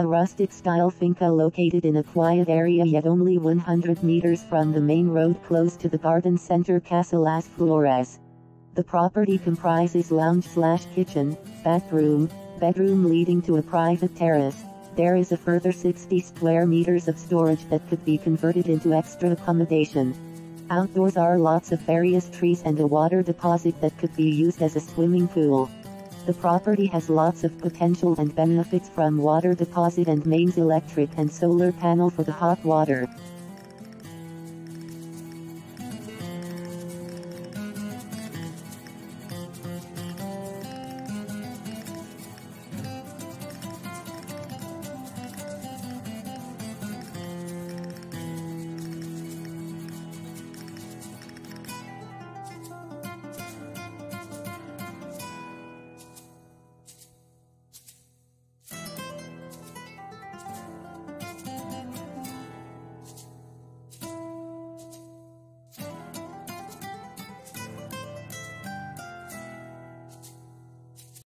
A rustic style finca located in a quiet area yet only 100 meters from the main road close to the garden center Casa Las Flores. The property comprises lounge slash kitchen, bathroom, bedroom leading to a private terrace. There is a further 60 square meters of storage that could be converted into extra accommodation. Outdoors are lots of various trees and a water deposit that could be used as a swimming pool. The property has lots of potential and benefits from water deposit and mains electric and solar panel for the hot water.